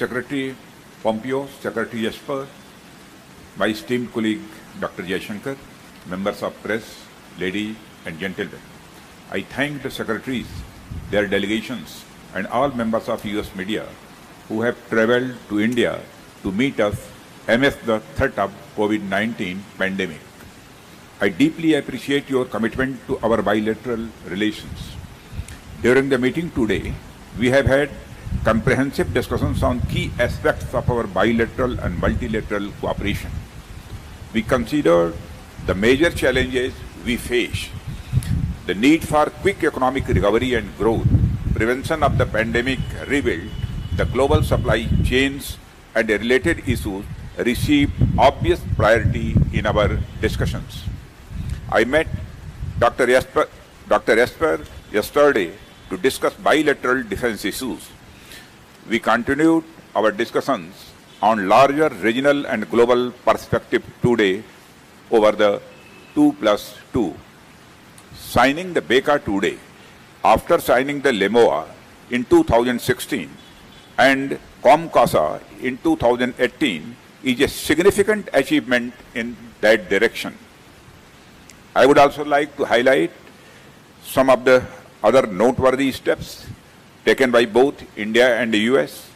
Secretary Pompeo, Secretary Esper, my esteemed colleague Dr. Jaishankar, members of press, ladies and gentlemen. I thank the secretaries, their delegations, and all members of US media who have traveled to India to meet us amidst the threat of COVID-19 pandemic. I deeply appreciate your commitment to our bilateral relations. During the meeting today, we have had comprehensive discussions on key aspects of our bilateral and multilateral cooperation. We considered the major challenges we face, the need for quick economic recovery and growth, prevention of the pandemic rebuild, the global supply chains and related issues received obvious priority in our discussions. I met Dr. Esper, Dr. Esper yesterday to discuss bilateral defense issues. We continued our discussions on larger regional and global perspective today over the 2 plus 2. Signing the BECA today, after signing the LEMOA in 2016 and COMCASA in 2018 is a significant achievement in that direction. I would also like to highlight some of the other noteworthy steps taken by both India and the US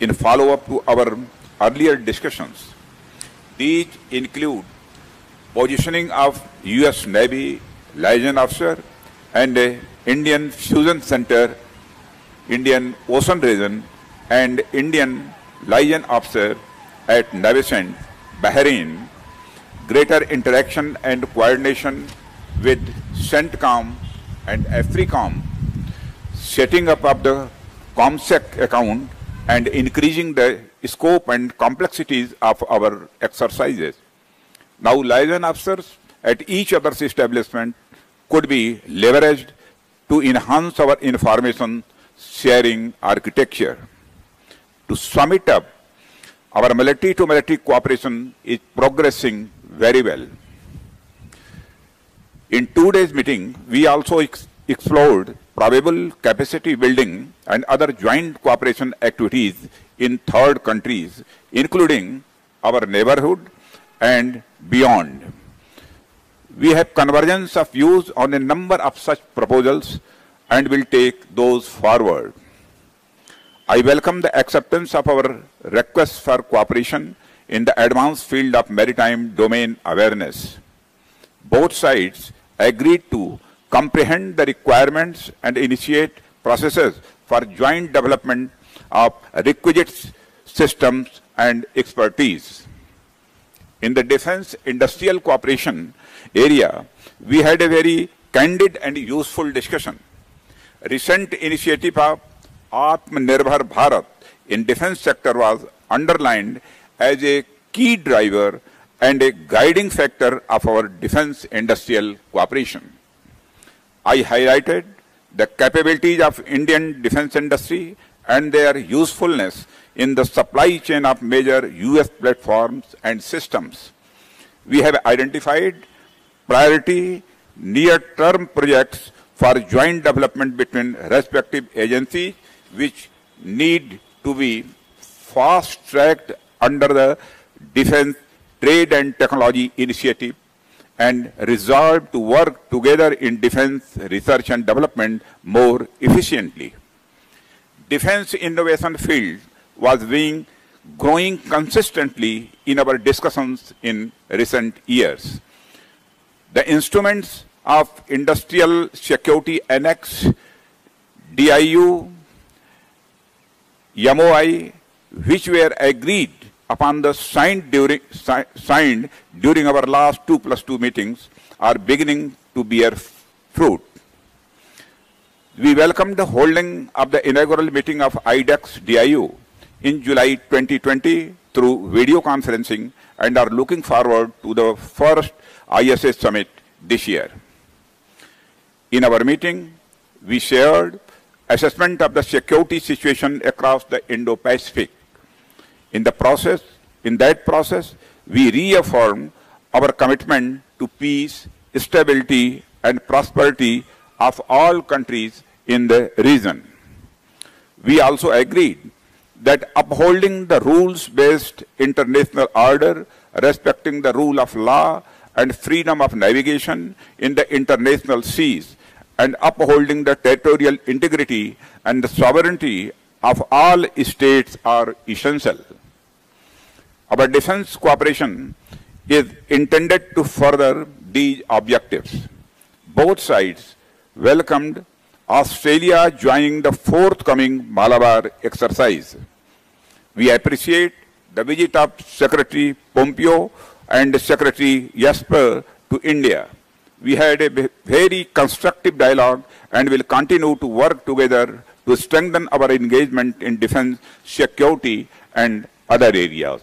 in follow-up to our earlier discussions. These include positioning of US Navy liaison officer and Indian Fusion Center, Indian Ocean Region and Indian liaison officer at NAVCENT, Bahrain, greater interaction and coordination with CENTCOM and AFRICOM, setting up of the COMSEC account and increasing the scope and complexities of our exercises. Now liaison officers at each other's establishment could be leveraged to enhance our information sharing architecture. To sum it up, our military to military cooperation is progressing very well. In two days meeting, we also ex explored probable capacity building and other joint cooperation activities in third countries, including our neighborhood and beyond. We have convergence of views on a number of such proposals and will take those forward. I welcome the acceptance of our request for cooperation in the advanced field of maritime domain awareness. Both sides agreed to comprehend the requirements and initiate processes for joint development of requisite systems and expertise. In the defense industrial cooperation area, we had a very candid and useful discussion. Recent initiative of Atmanirbhar Bharat in defense sector was underlined as a key driver and a guiding factor of our defense industrial cooperation. I highlighted the capabilities of Indian defense industry and their usefulness in the supply chain of major US platforms and systems. We have identified priority near-term projects for joint development between respective agencies which need to be fast-tracked under the Defense Trade and Technology Initiative and resolve to work together in defense research and development more efficiently. Defense innovation field was being growing consistently in our discussions in recent years. The instruments of Industrial Security Annex, DIU, MOI, which were agreed upon the signed during, si signed during our last 2 plus 2 meetings are beginning to bear fruit. We welcome the holding of the inaugural meeting of IDEX DIU in July 2020 through video conferencing and are looking forward to the first ISS summit this year. In our meeting, we shared assessment of the security situation across the Indo-Pacific. In the process, in that process, we reaffirm our commitment to peace, stability, and prosperity of all countries in the region. We also agreed that upholding the rules-based international order, respecting the rule of law and freedom of navigation in the international seas, and upholding the territorial integrity and the sovereignty of all states are essential. Our defense cooperation is intended to further these objectives. Both sides welcomed Australia joining the forthcoming Malabar exercise. We appreciate the visit of Secretary Pompeo and Secretary Esper to India. We had a very constructive dialogue and will continue to work together to strengthen our engagement in defense, security, and other areas.